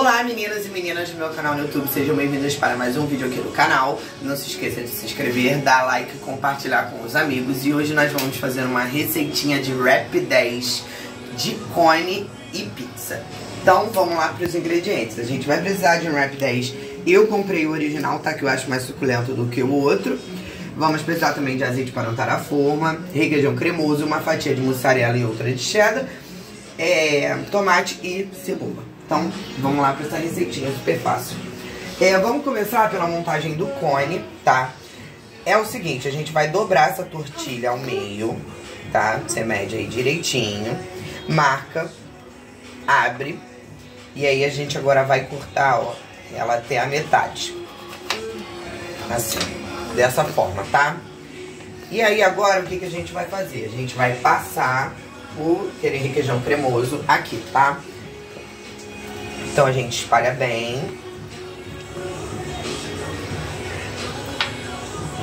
Olá meninas e meninas do meu canal no YouTube, sejam bem-vindas para mais um vídeo aqui no canal. Não se esqueça de se inscrever, dar like e compartilhar com os amigos. E hoje nós vamos fazer uma receitinha de Rap 10 de cone e pizza. Então vamos lá para os ingredientes. A gente vai precisar de um Rap 10 Eu comprei o original, tá? Que eu acho mais suculento do que o outro. Vamos precisar também de azeite para untar a forma Requeijão cremoso, uma fatia de mussarela e outra de cheddar é, Tomate e cebola então, vamos lá para essa receitinha super fácil. É, vamos começar pela montagem do cone, tá? É o seguinte, a gente vai dobrar essa tortilha ao meio, tá? Você mede aí direitinho, marca, abre, e aí a gente agora vai cortar, ó, ela até a metade. Assim, dessa forma, tá? E aí agora o que, que a gente vai fazer? A gente vai passar o requeijão cremoso aqui, tá? Então a gente espalha bem.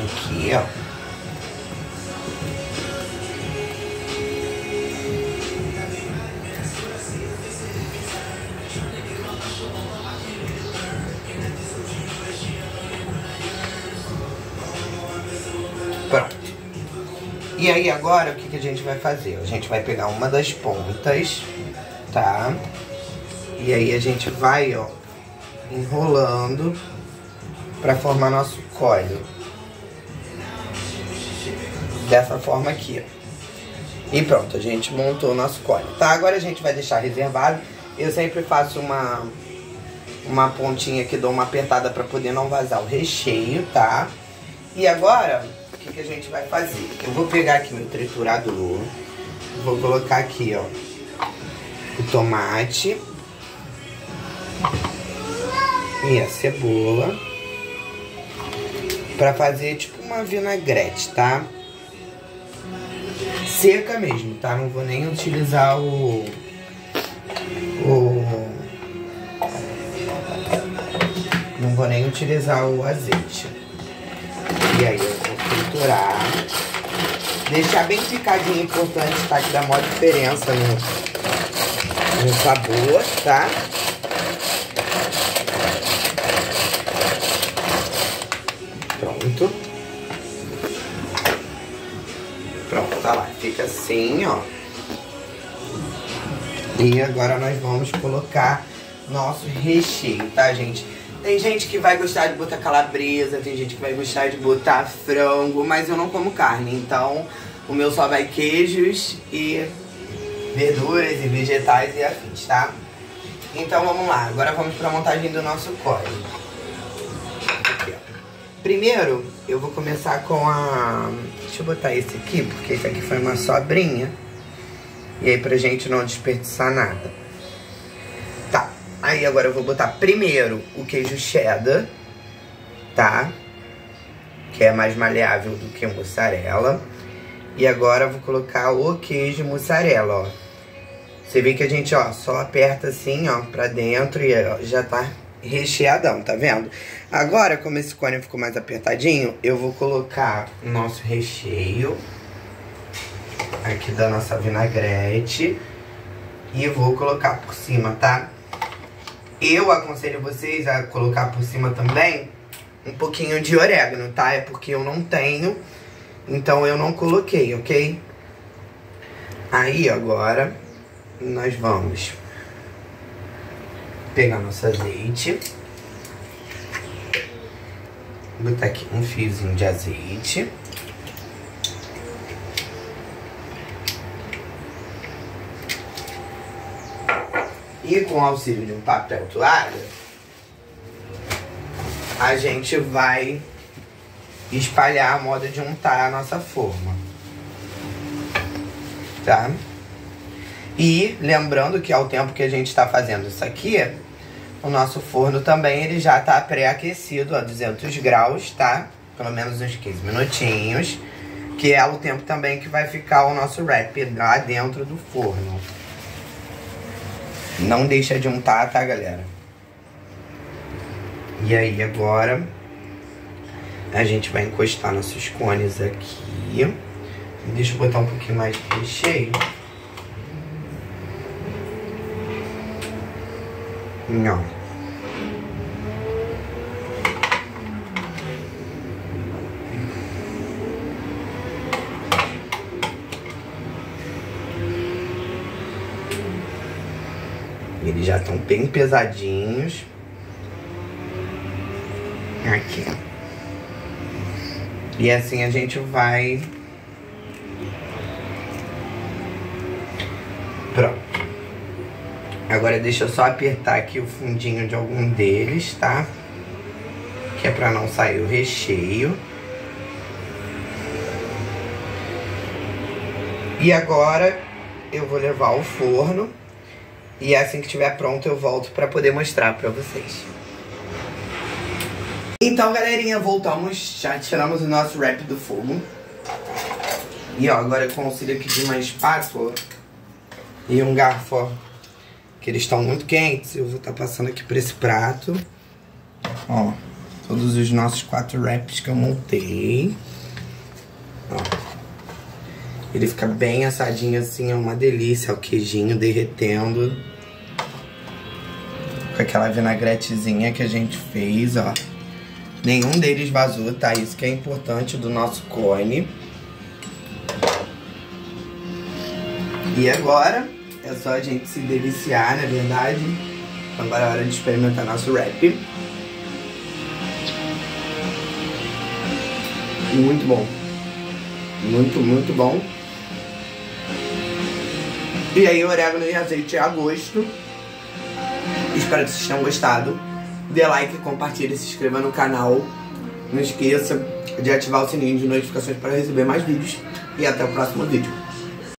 Aqui, ó. E aí agora o que, que a gente vai fazer? A gente vai pegar uma das pontas, tá? E aí a gente vai, ó, enrolando pra formar nosso cólio. Dessa forma aqui, ó. E pronto, a gente montou o nosso cólio. Tá, agora a gente vai deixar reservado. Eu sempre faço uma, uma pontinha que dou uma apertada pra poder não vazar o recheio, tá? E agora, o que, que a gente vai fazer? Eu vou pegar aqui meu triturador. Vou colocar aqui, ó, o tomate e a cebola para fazer tipo uma vinagrete, tá? Seca mesmo, tá? Não vou nem utilizar o o não vou nem utilizar o azeite. E aí eu vou triturar. Deixar bem picadinho, importante, tá? Que dá maior diferença no, no sabor, tá? Fica assim, ó. E agora nós vamos colocar nosso recheio, tá, gente? Tem gente que vai gostar de botar calabresa, tem gente que vai gostar de botar frango, mas eu não como carne, então o meu só vai queijos e verduras e vegetais e afins, tá? Então vamos lá, agora vamos para a montagem do nosso código. Primeiro, eu vou começar com a... Deixa eu botar esse aqui, porque esse aqui foi uma sobrinha. E aí pra gente não desperdiçar nada. Tá, aí agora eu vou botar primeiro o queijo cheddar, tá? Que é mais maleável do que mussarela. E agora eu vou colocar o queijo mussarela, ó. Você vê que a gente, ó, só aperta assim, ó, pra dentro e ó, já tá recheadão, tá vendo? Agora, como esse cone ficou mais apertadinho, eu vou colocar o nosso recheio aqui da nossa vinagrete e vou colocar por cima, tá? Eu aconselho vocês a colocar por cima também um pouquinho de orégano, tá? É porque eu não tenho, então eu não coloquei, ok? Aí, agora, nós vamos pegar nosso azeite. Botar aqui um fiozinho de azeite. E com o auxílio de um papel toalha, a gente vai espalhar a moda de untar a nossa forma. Tá? E lembrando que ao tempo que a gente está fazendo isso aqui, o nosso forno também ele já tá pré-aquecido a 200 graus, tá? Pelo menos uns 15 minutinhos. Que é o tempo também que vai ficar o nosso wrap lá dentro do forno. Não deixa de untar, tá, galera? E aí, agora, a gente vai encostar nossos cones aqui. Deixa eu botar um pouquinho mais de recheio. Não. Eles já estão bem pesadinhos. Aqui. E assim a gente vai... Pronto. Agora deixa eu só apertar aqui o fundinho de algum deles, tá? Que é pra não sair o recheio. E agora eu vou levar ao forno. E assim que estiver pronto eu volto pra poder mostrar pra vocês. Então, galerinha, voltamos. Já tiramos o nosso wrap do fogo. E ó, agora com o auxílio aqui de uma espátula e um garfo, ó, que eles estão muito quentes, eu vou estar tá passando aqui pra esse prato. Ó, todos os nossos quatro wraps que eu montei. Ó. Ele fica bem assadinho assim, é uma delícia. O queijinho derretendo. Com aquela vinagretezinha que a gente fez, ó. Nenhum deles vazou, tá? Isso que é importante do nosso cone. E agora é só a gente se deliciar, na verdade. Agora é hora de experimentar nosso wrap. Muito bom. Muito, muito bom. E aí, orégano e azeite a gosto. Espero que vocês tenham gostado. Dê like, compartilhe, se inscreva no canal. Não esqueça de ativar o sininho de notificações para receber mais vídeos. E até o próximo vídeo.